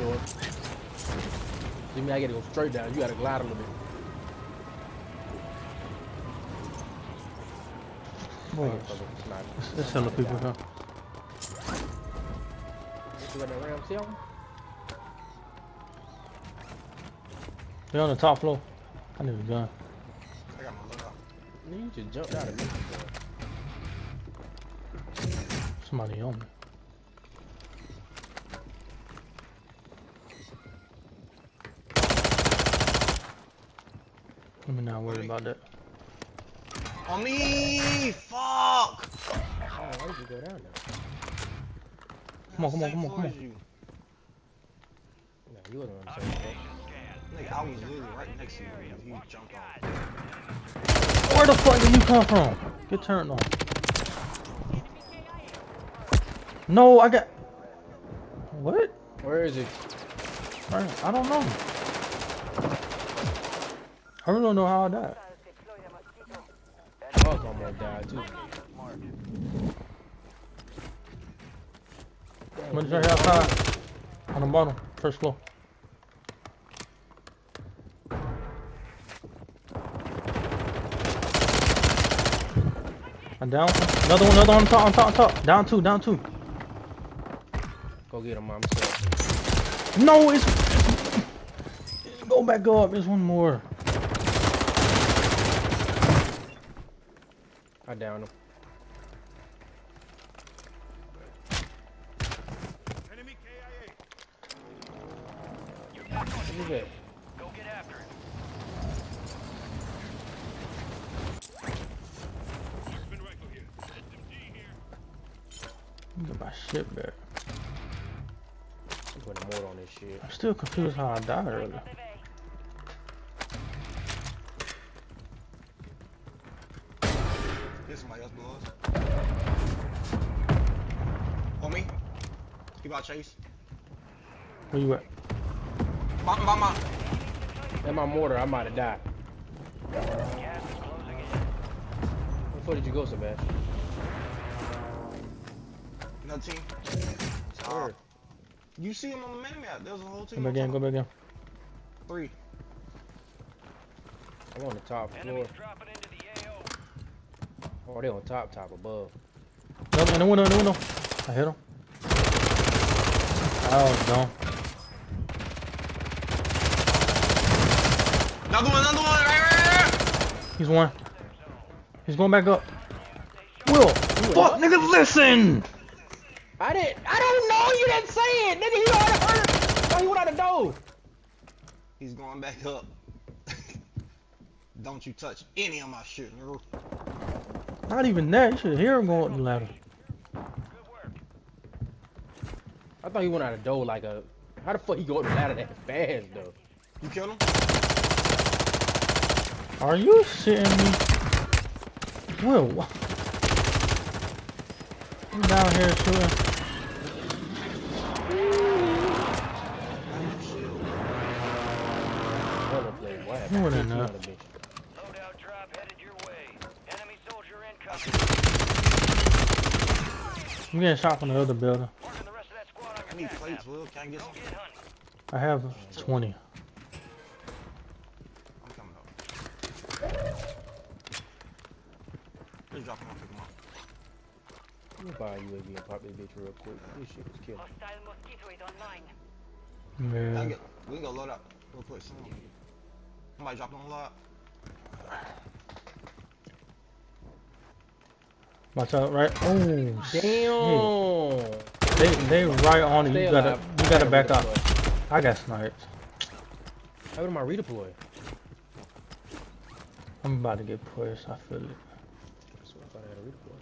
You mean I gotta go straight down? You gotta glide a little bit. Boy, Motherfucker, sniper. there's, hella people here. You got that ram see him? They're on the top floor. I need a gun. I got my loadout. You just jumped out of me. Somebody on me. Let me not worry about that. On me! Fuck! Oh, why did you go down there? Come on, come on, come on, come on. You. No, you wasn't on the same. Nigga, I was literally right next to you. and You jumped off. Where the fuck did you come from? Get turned on. No, I got. What? Where is it? I I don't know. I really don't know how I died. Oh, it's almost died too. Somebody's right here outside. On the bottom, first floor. I'm down. Another one, another one on top, on top, on top. Down two, down two. Go get him, mom. No, it's. Go back up. There's one more. I downed him. Enemy KIA. Who's that? Go get after it. Marksman rifle here. SMG here. Get my shit back. I'm putting more on this shit. I'm still confused how I died earlier. There's somebody else below us. On me. You about chase? Where you at? Bottom, bottom, bottom. In my mortar, I might have died. Gas is closing in. Where the fuck did you go, Sebastian? Another team. Where? You see him on the minimap. There's a whole Go team. back on in, go back in. Three. I'm on the top floor. Enemies dropping into the AO. Oh, they on top, top, above. Another in the window, in the window. I hit him. Oh, gone. Another one, another one. Right, right, right, right. He's one. He's going back up. Will, fuck, nigga, listen! I didn't. I don't know. You didn't say it, nigga. You already heard it. Oh, he went out the door. He's going back up. Don't you touch any of my shit, nigga. Not even that. You should hear him going up the ladder. I thought he went out of door like a. How the fuck he go up the ladder that fast though? You killed him? Are you shitting me? Will, wha- I'm down here shooting. Rollerblade, what You wouldn't happened? know. Another bitch. Loadout drop headed your way. Enemy soldier incoming. I'm getting shot from the other building. Marking the rest of that squad on I need plates. Will. Can I get some? I have 20. I'm coming up. Just drop him off, pick him up. Let me buy a UAV and pop this bitch real quick. This shit is killing. Hostile mosquito is online. I Yeah. get, we can go load up real quick. Somebody drop on load. Watch out, right? Oh, Damn. They they right on it. Stay You gotta you gotta back up. I got sniped. How would my redeploy? I'm about to get pushed. I feel it. What I thought I had a redeploy.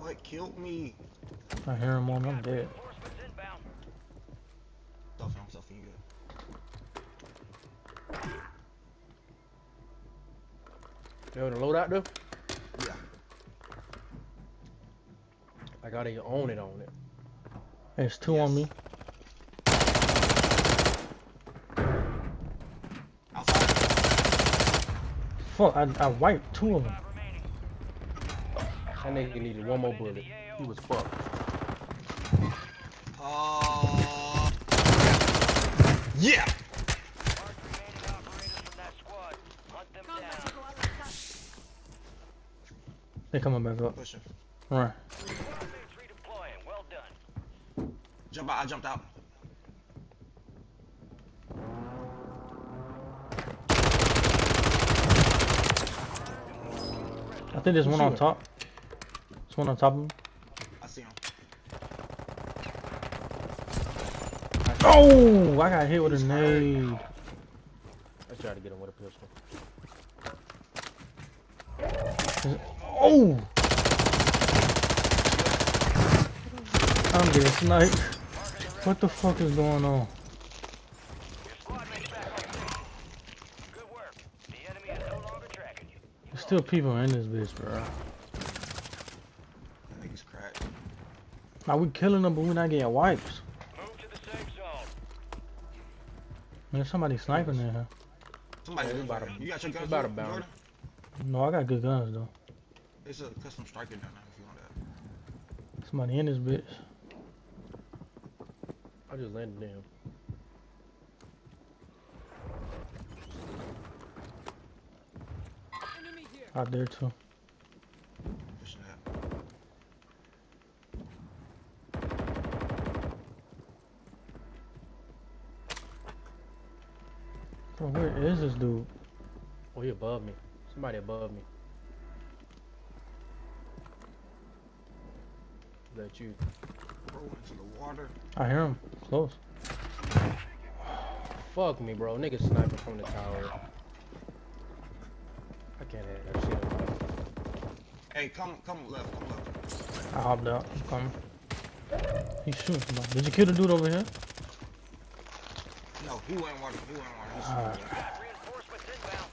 What killed me? I hear him on. I'm dead. You know the loadout though? Yeah. I gotta own it on it. There's two on me. Outside. Fuck, I, I wiped two of them. That nigga needed one more bullet. He was fucked. Uh. Yeah. They coming back up. Pushing. Run. Squadmates redeploying. Well done. Jump out. I jumped out. I think there's one on top. There's one on top of him. I see him. Oh, I got hit with a nade. I tried to get him with a pistol. Oh! I'm getting sniped. What the fuck is going on? Your squadmates back. Good work. The enemy is no longer tracking you. There's still people in this bitch, bro. That nigga's cracked. Now we killing them, but we're not getting wipes. Move to the safe zone. Man, somebody sniping in here. Somebody. Yeah, we lives about right to- here. You got your we guns? about to bounce. No, I got good guns though. It's a custom striker down there if you want that. Somebody in this bitch. I just landed him. Out there too. Pushing. Bro, where is this dude? Oh, he above me. Somebody above me. That you? Bro into the water. I hear him. Close. Fuck me, bro. Nigga sniping from the tower. I can't have that shit. in life. Hey, come, come left, come left. I hopped out. I'm coming. He's shooting somebody. Did you kill the dude over here? No, he went water. He went water. He's Alright. Got reinforcements inbound.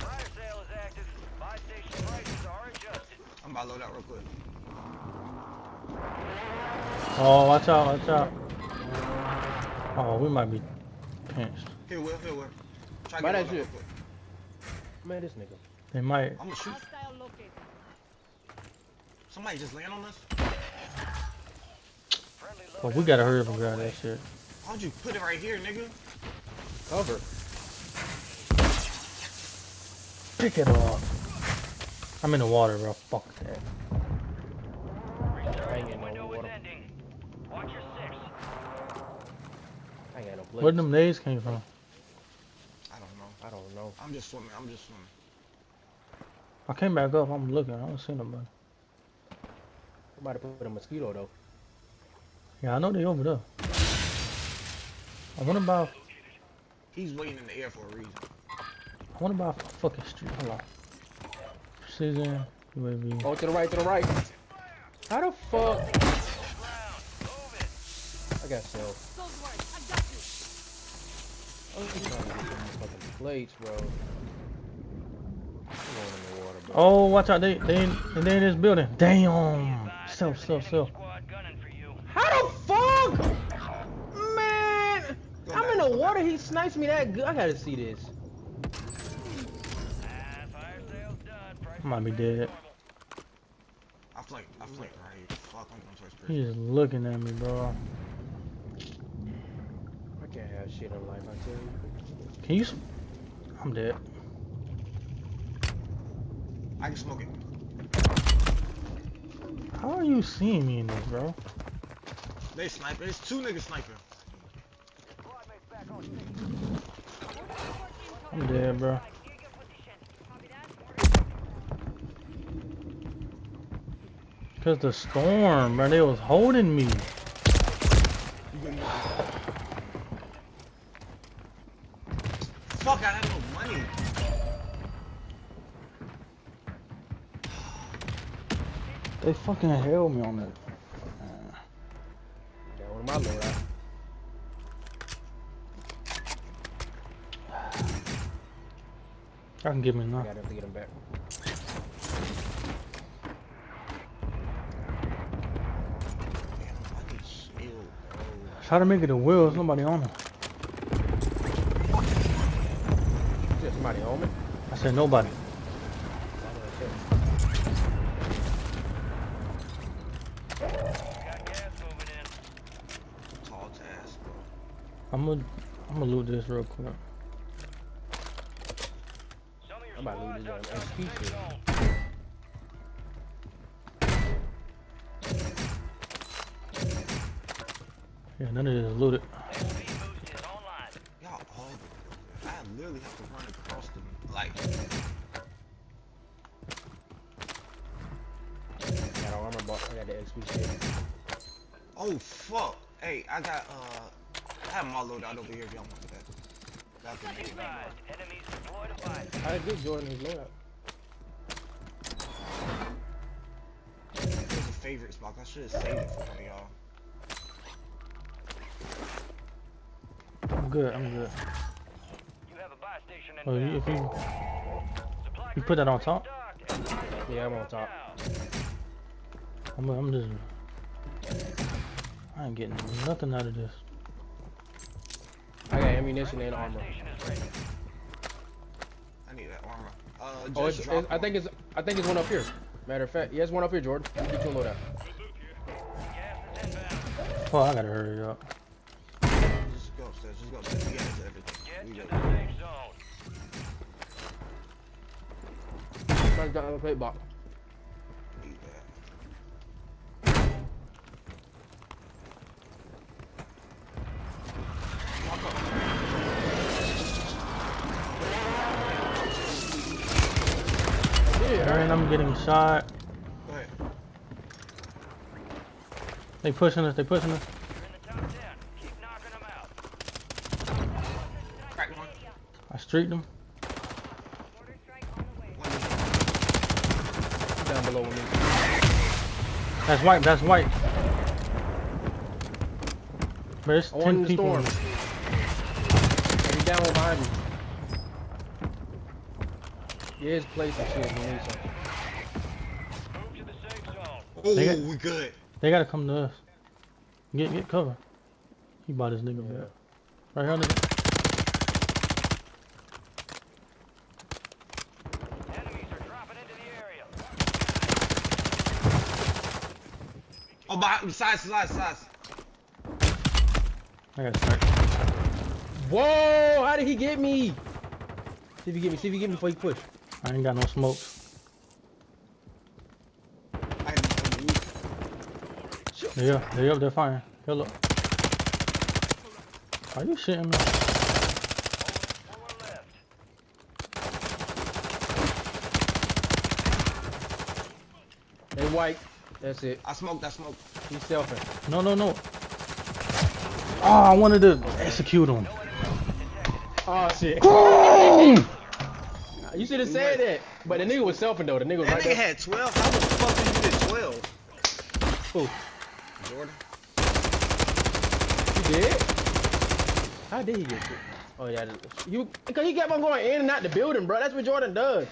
Fire sale is active. Buy station prices are adjusted. I'm about to load out real quick. Oh, watch out, watch out. Oh, we might be pinched. Here, Will, here, Will. Try to Why get that shit? quick. Man, this nigga. They might. I'm gonna shoot. Somebody just land on us? Friendly But we gotta hurry up and grab that shit. Why'd you put it right here, nigga? Cover. Pick it up. I'm in the water, bro. Fuck that. I ain't getting no window is water. ending. Watch your six. I ain't got no Where blades. them nades came from? I don't know. I don't know. I'm just swimming. I'm just swimming. I came back up. I'm looking. I don't see nobody. Somebody put a mosquito though. Yeah, I know they over there. I wonder about. He's waiting in the air for a reason. I wonder about fucking street. Hold on. Precision UAV. Oh, to the right, to the right. How the fuck? Ground. Move it. I got self. Plates, bro. I'm going in the water. Oh, watch out! They they in, they in this building. Damn. Advise, Self, there's an self, self. Squad gunning for you. How the fuck? Man! I'm in the water, he snipes me that good. I gotta see this. Fire sale's done. Prices I might be dead. I flanked. I flanked right here. Fuck, I'm going first He's just looking at me, bro. I can't have shit in life, I tell you. Can you? s- I'm dead. I can smoke it. How are you seeing me in this, bro? They sniping. It's two niggas sniping. Squadmates back. I'm dead, bro. Cause the storm, bro. They was holding me. Fuck, I have no money. They fucking held me on that. That one of my loadout. I can give me I enough. gotta have to get him back. I need. Try to make it a wheel. There's nobody on it. somebody? I said nobody. I'm gonna, I'm gonna loot this real quick. I'm about to loot this shit. Yeah, none of this is looted. Literally have to run across the like. Got an armor bar. I got the XP shit. Oh fuck! Hey, I got uh, I have my loadout over here. If y'all want that. That's the Be big advised, enemies deployed a fight. How did get Jordan his loadout? It was a favorite spot. I should have saved it for one of y'all. I'm good. I'm good. Oh, you, if you you put that on top, stocked and prices Yeah, I'm on top. I'm I'm just I ain't getting nothing out of this. I got ammunition and armor. station is ready. I need that armor. Uh, Oh, it's, it's, I one. think it's I think it's one up here. Matter of fact, yeah, it's one up here, Jordan. You get your loadout. Gas is inbound. Oh, I gotta hurry up. Just go upstairs. Just go upstairs. We got everything. Get We to good. the safe zone. Right down on the plate box. Need I'm getting shot. Go ahead. They pushing us. They pushing us. In the top 10. Keep knocking them out. Crack. I streaked them. Down below with me. That's white. That's white. There's I ten in the people. storm. Hey, you down behind me. Yeah, his place and shit. We need some. Move to the safe zone. Oh, They got- we good. They gotta come to us. Get get cover. He bought his nigga Yeah. Right here, nigga. Enemies are dropping into the area. Oh, behind, size, size, size. I got sniped. Whoa! How did he get me? See if he get me. See if he get me before you push. I ain't got no smokes. I had to on the roof. Yeah, they up there firing. Hello. Are you shitting me? Four left. They white. That's it. I smoked, I smoked. He's selfing. No, no, no. Oh, I wanted to execute him. Oh shit. Boom! You should have said that. But the nigga was selfing though. The nigga was That right nigga there. had 12. How the fuck did you get 12? Who? Jordan? You did? How did he get it? Oh yeah, you because he kept on going in and out the building, bro. That's what Jordan does.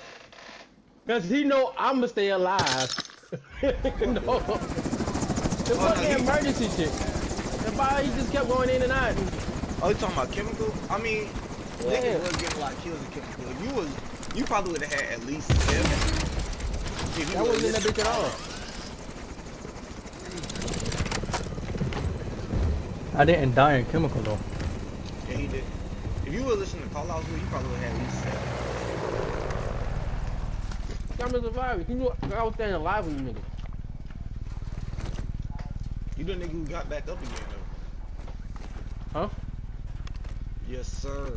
Cause he know I'ma stay alive. no. The Oh, fucking he- emergency shit. That's why he just kept going in and out. Oh, you talking about chemical? I mean, Yeah. nigga was getting a lot of kills in chemical. If you was, you probably would have had at least 10. If That wasn't in that listened bitch at all. I didn't die in chemical though. Yeah, he did. If you would listen to call outs, you probably would have had at least seven. I'm a survivor. You knew I was staying alive with you niggas. You the nigga who got back up again, though. Huh? Yes, sir.